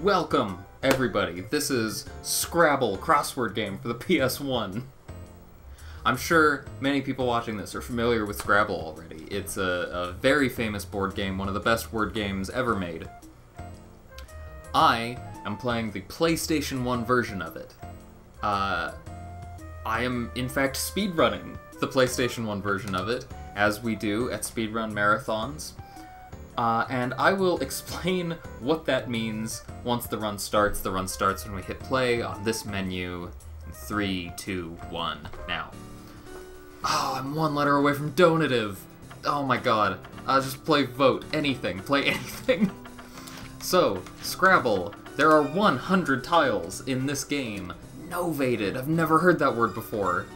Welcome, everybody. This is Scrabble crossword game for the PS1. I'm sure many people watching this are familiar with Scrabble already. It's a, a very famous board game, one of the best word games ever made. I am playing the PlayStation 1 version of it. Uh, I am, in fact, speedrunning the PlayStation 1 version of it, as we do at speedrun marathons. Uh, and I will explain what that means once the run starts. The run starts when we hit play on this menu. Three, two, one, now. Oh, I'm one letter away from donative. Oh my god. Uh, just play vote. Anything. Play anything. so, Scrabble. There are 100 tiles in this game. Novated. I've never heard that word before.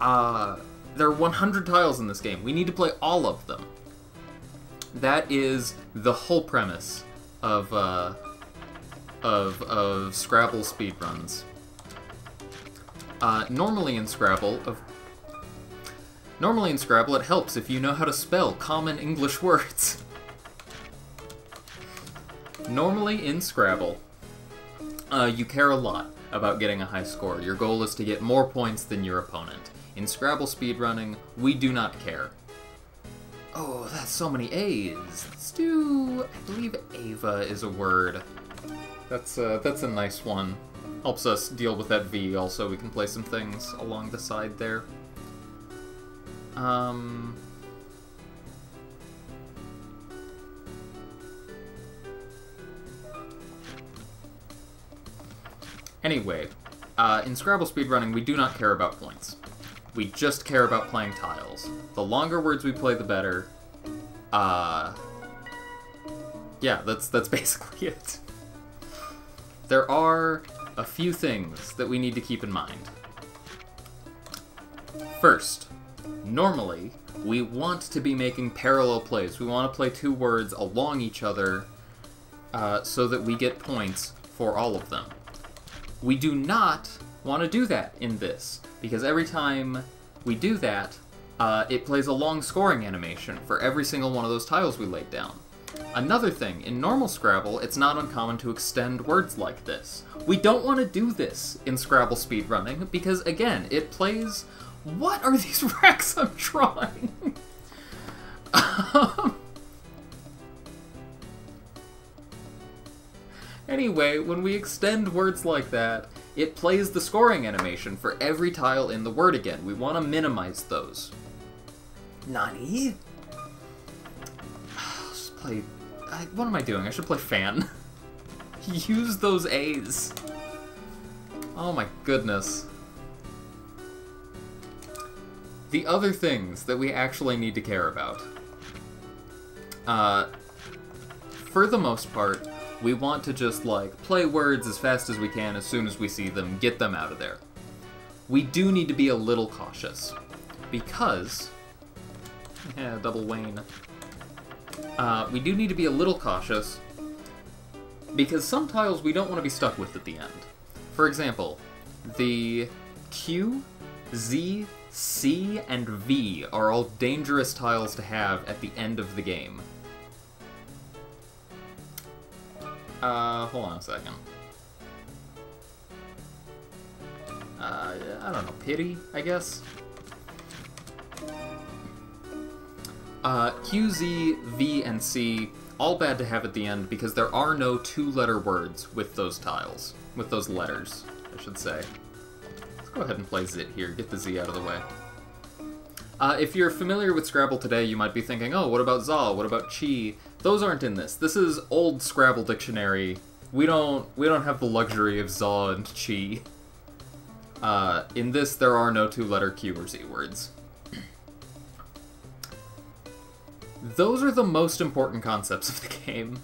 Uh, there are 100 tiles in this game. We need to play all of them. That is the whole premise of, uh, of, of Scrabble speedruns. Uh, normally in Scrabble, of normally in Scrabble, it helps if you know how to spell common English words. normally in Scrabble, uh, you care a lot about getting a high score. Your goal is to get more points than your opponent. In Scrabble speedrunning, we do not care. Oh, that's so many A's. Let's do. I believe Ava is a word. That's uh, that's a nice one. Helps us deal with that V. Also, we can play some things along the side there. Um. Anyway, uh, in Scrabble speedrunning, we do not care about points. We just care about playing tiles. The longer words we play, the better. Uh, yeah, that's that's basically it. There are a few things that we need to keep in mind. First, normally, we want to be making parallel plays. We want to play two words along each other uh, so that we get points for all of them. We do not want to do that in this, because every time we do that, uh, it plays a long scoring animation for every single one of those tiles we laid down. Another thing, in normal Scrabble, it's not uncommon to extend words like this. We don't want to do this in Scrabble speedrunning, because again, it plays... What are these racks I'm drawing? um... Anyway, when we extend words like that, it plays the scoring animation for every tile in the word again. We want to minimize those. Nani? Just play... I, what am I doing? I should play fan. Use those A's. Oh my goodness. The other things that we actually need to care about. Uh, for the most part, we want to just, like, play words as fast as we can as soon as we see them, get them out of there. We do need to be a little cautious, because... Yeah, double Wayne. Uh, we do need to be a little cautious, because some tiles we don't want to be stuck with at the end. For example, the Q, Z, C, and V are all dangerous tiles to have at the end of the game. Uh, hold on a second. Uh, I don't know, pity, I guess? Uh, Q, Z, V, and C, all bad to have at the end because there are no two-letter words with those tiles. With those letters, I should say. Let's go ahead and play Zit here, get the Z out of the way. Uh, if you're familiar with Scrabble today, you might be thinking, oh, what about Za? What about Qi? Those aren't in this. This is old Scrabble dictionary. We don't we don't have the luxury of Za and Qi. Uh, in this, there are no two-letter Q or Z words. Those are the most important concepts of the game.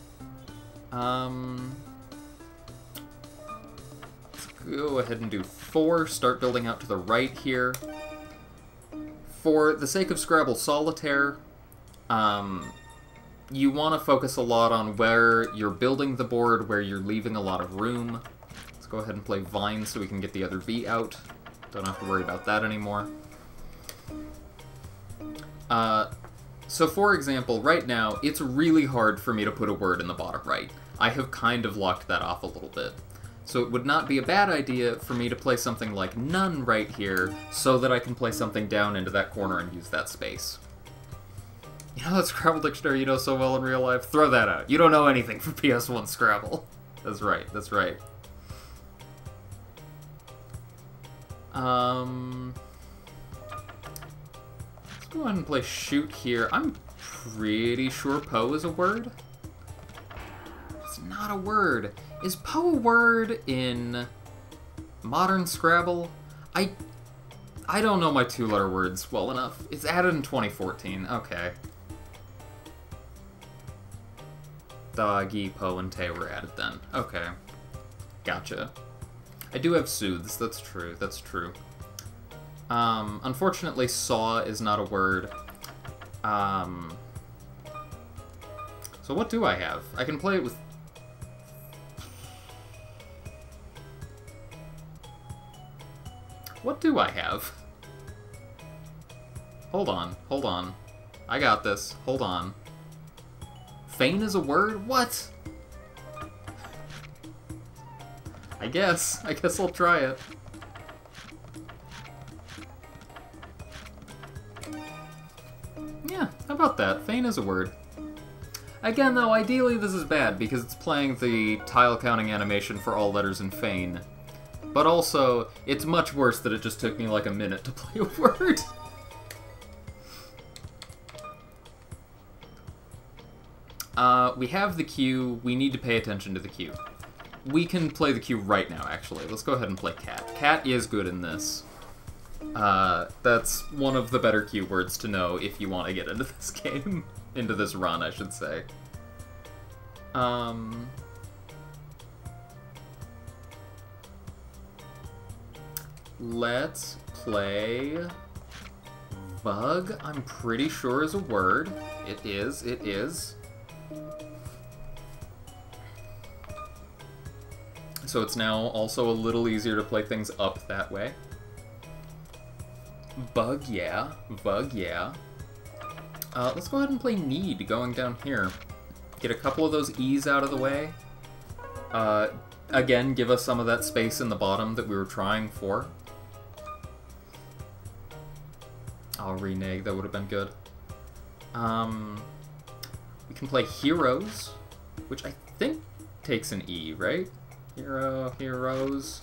Um, go ahead and do four. Start building out to the right here. For the sake of Scrabble Solitaire, um, you want to focus a lot on where you're building the board, where you're leaving a lot of room. Let's go ahead and play Vine so we can get the other V out. Don't have to worry about that anymore. Uh, so for example, right now, it's really hard for me to put a word in the bottom right. I have kind of locked that off a little bit. So it would not be a bad idea for me to play something like none right here so that I can play something down into that corner and use that space. You know that Scrabble dictionary you know so well in real life? Throw that out. You don't know anything from PS1 Scrabble. That's right, that's right. Um, let's go ahead and play shoot here. I'm pretty sure Poe is a word. It's not a word. Is Poe a word in modern Scrabble? I I don't know my two-letter words well enough. It's added in 2014. Okay. Doggy, Poe, and Tay were added then. Okay. Gotcha. I do have soothes, that's true, that's true. Um, unfortunately, saw is not a word. Um, so what do I have? I can play it with... What do I have? Hold on, hold on. I got this. Hold on. Feign is a word? What? I guess. I guess I'll try it. Yeah, how about that? Feign is a word. Again, though, ideally this is bad, because it's playing the tile counting animation for all letters in Feign. But also, it's much worse that it just took me like a minute to play a word. Uh, we have the cue, we need to pay attention to the cue. We can play the cue right now, actually. Let's go ahead and play qat. Qat is good in this. Uh, that's one of the better Q words to know if you want to get into this game. into this run, I should say. Um... Let's play... Bug, I'm pretty sure is a word. It is, it is. So it's now also a little easier to play things up that way. Bug, yeah. Bug, yeah. Uh, let's go ahead and play Need going down here. Get a couple of those E's out of the way. Uh, again, give us some of that space in the bottom that we were trying for. I'll renege, that would have been good. Um, we can play Heroes, which I think takes an E, right? Hero, Heroes.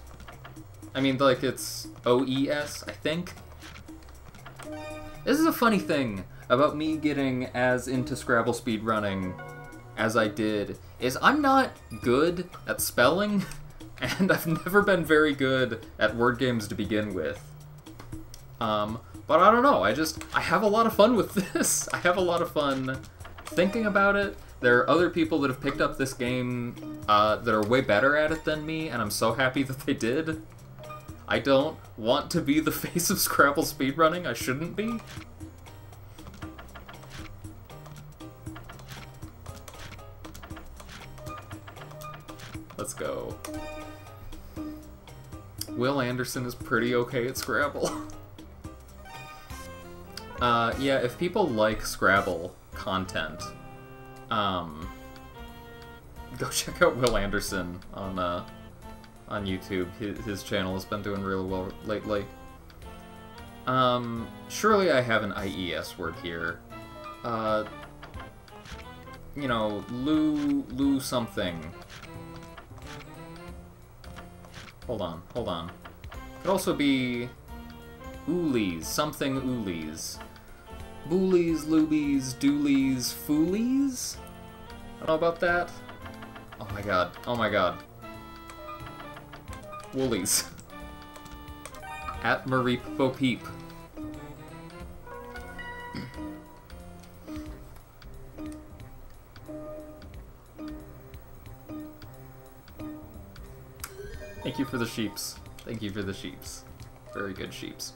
I mean, like, it's O-E-S, I think. This is a funny thing about me getting as into Scrabble speedrunning as I did, is I'm not good at spelling, and I've never been very good at word games to begin with. Um, but I don't know, I just, I have a lot of fun with this. I have a lot of fun thinking about it. There are other people that have picked up this game uh, that are way better at it than me, and I'm so happy that they did. I don't want to be the face of Scrabble speedrunning, I shouldn't be. Let's go. Will Anderson is pretty okay at Scrabble. uh, yeah, if people like Scrabble content, um, go check out Will Anderson on, uh, on YouTube. His, his channel has been doing really well lately. Um, surely I have an IES word here. Uh, you know, Lou, Lou something. Hold on, hold on. Could also be oolies, something oolies. Boolies, loobies, doolies, foolies? I don't know about that. Oh my god, oh my god. Woolies. At Marie Bo Peep. Thank you for the sheeps. Thank you for the sheeps. Very good sheeps.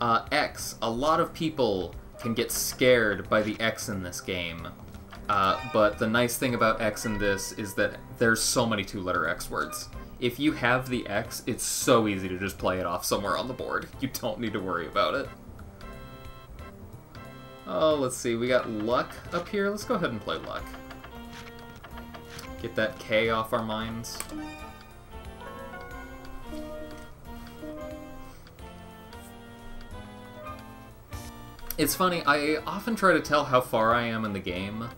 Uh, X. A lot of people can get scared by the X in this game. Uh, but the nice thing about X in this is that there's so many two-letter X words. If you have the X, it's so easy to just play it off somewhere on the board. You don't need to worry about it. Oh, let's see. We got Luck up here. Let's go ahead and play Luck. Get that K off our minds. It's funny, I often try to tell how far I am in the game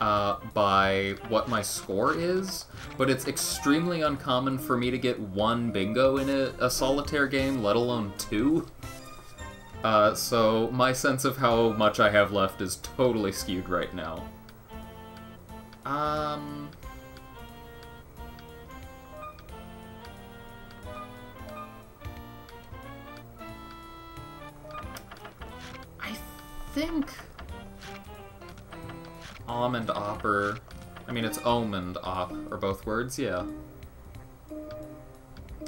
uh, by what my score is, but it's extremely uncommon for me to get one bingo in a, a solitaire game, let alone two. Uh, so my sense of how much I have left is totally skewed right now. Um... think... Om and Opper... I mean, it's Om and Op are both words, yeah.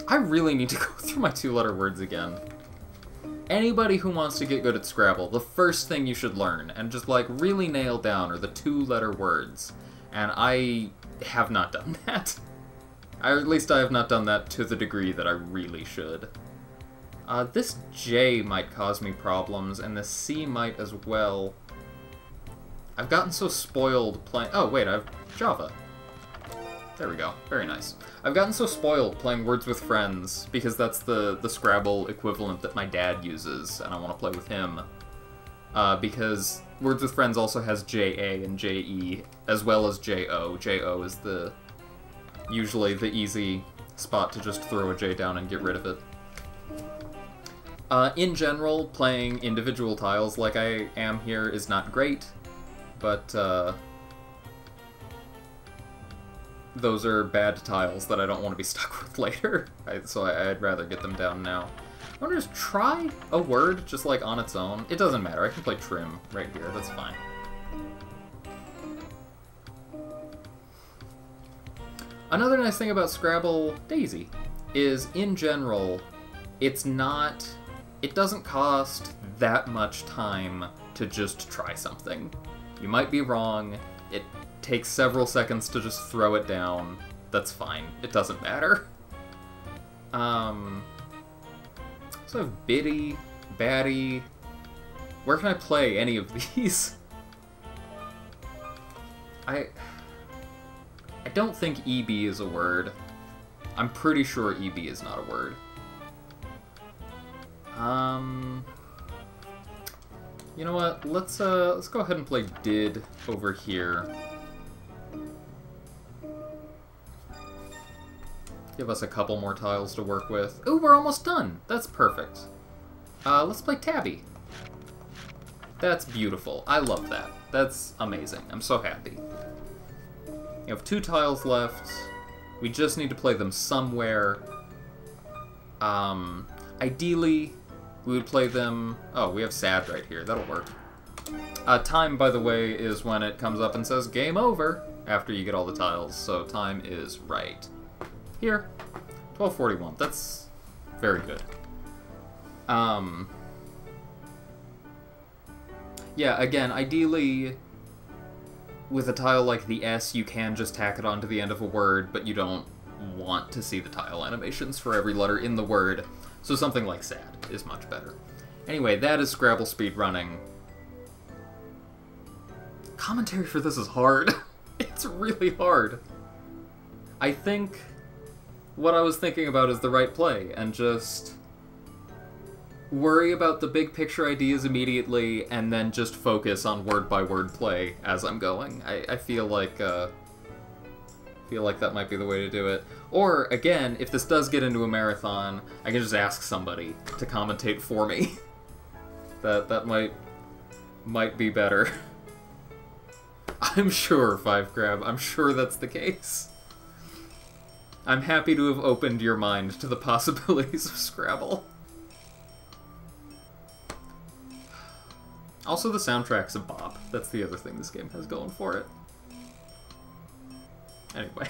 I really need to go through my two-letter words again. Anybody who wants to get good at Scrabble, the first thing you should learn, and just, like, really nail down, are the two-letter words. And I have not done that. Or at least I have not done that to the degree that I really should. Uh, this J might cause me problems, and the C might as well. I've gotten so spoiled playing... Oh, wait, I have Java. There we go. Very nice. I've gotten so spoiled playing Words with Friends, because that's the, the Scrabble equivalent that my dad uses, and I want to play with him. Uh, because Words with Friends also has JA and JE, as well as JO. JO is the usually the easy spot to just throw a J down and get rid of it. Uh, in general, playing individual tiles like I am here is not great, but uh, those are bad tiles that I don't want to be stuck with later, I, so I, would rather get them down now. I wonder, just try a word just like on its own. It doesn't matter, I can play trim right here, that's fine. Another nice thing about Scrabble Daisy is, in general, it's not... It doesn't cost that much time to just try something. You might be wrong, it takes several seconds to just throw it down. That's fine. It doesn't matter. Um... So I have Biddy, Batty... Where can I play any of these? I... I don't think EB is a word. I'm pretty sure EB is not a word. Um... You know what? Let's uh, let's go ahead and play did over here. Give us a couple more tiles to work with. Ooh, we're almost done. That's perfect. Uh, let's play Tabby. That's beautiful. I love that. That's amazing. I'm so happy. You have two tiles left. We just need to play them somewhere. Um, ideally, we would play them... Oh, we have sad right here. That'll work. Uh, time, by the way, is when it comes up and says game over after you get all the tiles, so time is right. Here. 1241. That's very good. Um... Yeah, again, ideally, with a tile like the S, you can just tack it onto the end of a word, but you don't want to see the tile animations for every letter in the word, so something like sad is much better. Anyway, that is Scrabble speedrunning. Commentary for this is hard. it's really hard. I think what I was thinking about is the right play, and just worry about the big picture ideas immediately and then just focus on word by word play as I'm going. I, I feel like uh, feel like that might be the way to do it. Or again, if this does get into a marathon, I can just ask somebody to commentate for me. that that might might be better. I'm sure, Five Crab. I'm sure that's the case. I'm happy to have opened your mind to the possibilities of Scrabble. Also, the soundtrack's a bop. That's the other thing this game has going for it. Anyway.